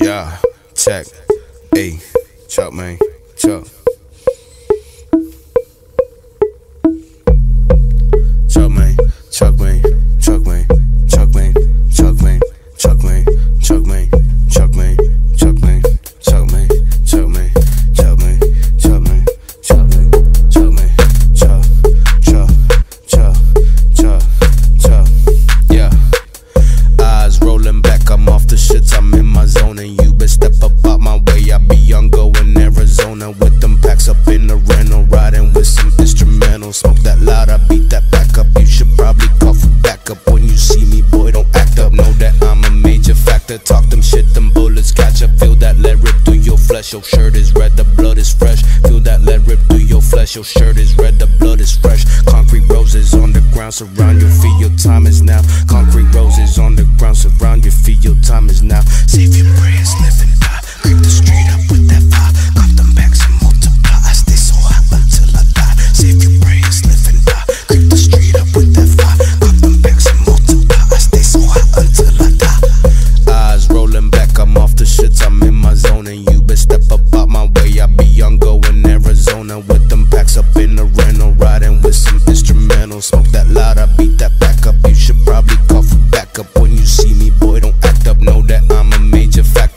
Yeah, check. Hey, chop, man. Chop. flesh. Your shirt is red, the blood is fresh. Feel that lead rip through your flesh. Your shirt is red, the blood is fresh. Concrete roses on the ground surround your feet. Your time is now. Concrete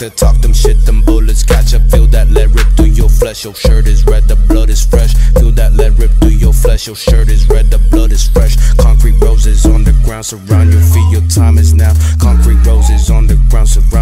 the talk, them shit, them bullets catch up. Feel that lead rip through your flesh, your shirt is red, the blood is fresh. Feel that lead rip through your flesh, your shirt is red, the blood is fresh. Concrete roses on the ground surround your feet, your time is now. Concrete roses on the ground surround